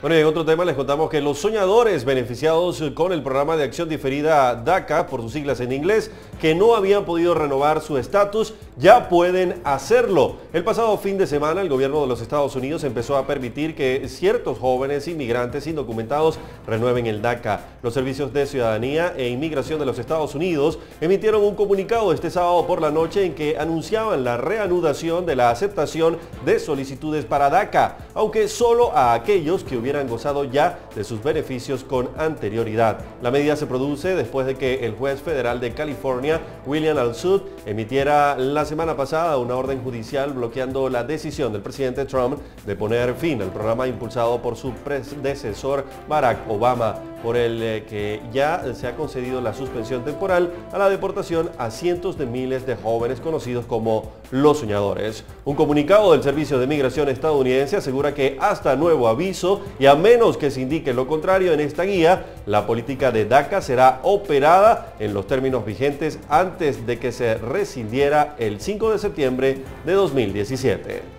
Bueno, y en otro tema les contamos que los soñadores beneficiados con el programa de acción diferida DACA, por sus siglas en inglés, que no habían podido renovar su estatus, ya pueden hacerlo. El pasado fin de semana el gobierno de los Estados Unidos empezó a permitir que ciertos jóvenes inmigrantes indocumentados renueven el DACA. Los servicios de ciudadanía e inmigración de los Estados Unidos emitieron un comunicado este sábado por la noche en que anunciaban la reanudación de la aceptación de solicitudes para DACA, aunque solo a aquellos que hubieran hubieran gozado ya de sus beneficios con anterioridad. La medida se produce después de que el juez federal de California, William Al-Sud, emitiera la semana pasada una orden judicial bloqueando la decisión del presidente Trump de poner fin al programa impulsado por su predecesor Barack Obama, por el eh, que ya se ha concedido la suspensión temporal a la deportación a cientos de miles de jóvenes conocidos como los soñadores. Un comunicado del Servicio de Migración estadounidense asegura que hasta nuevo aviso y a menos que se indique lo contrario en esta guía, la política de DACA será operada en los términos vigentes antes de que se rescindiera el 5 de septiembre de 2017.